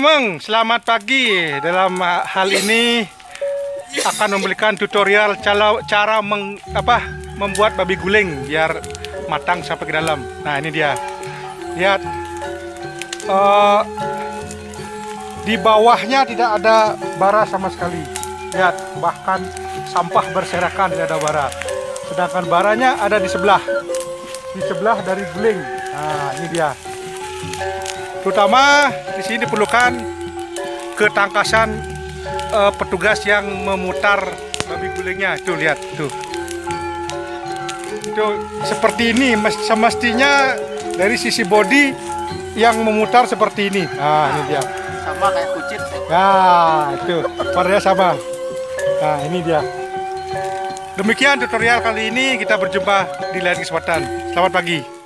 Teman, selamat pagi. Dalam hal ini akan memberikan tutorial cara, cara meng, apa, membuat babi guling biar matang sampai ke dalam. Nah ini dia. Lihat, uh, di bawahnya tidak ada bara sama sekali. Lihat, bahkan sampah berserakan tidak ada bara. Sedangkan baranya ada di sebelah, di sebelah dari guling. Nah ini dia. Terutama di sini diperlukan ketangkasan uh, petugas yang memutar babi gulingnya. Tuh lihat, tuh. Itu seperti ini semestinya dari sisi body yang memutar seperti ini. Nah, ini dia. Sama kayak kucing. Nah, itu warnanya sama. Nah, ini dia. Demikian tutorial kali ini. Kita berjumpa di lain kesempatan. Selamat pagi.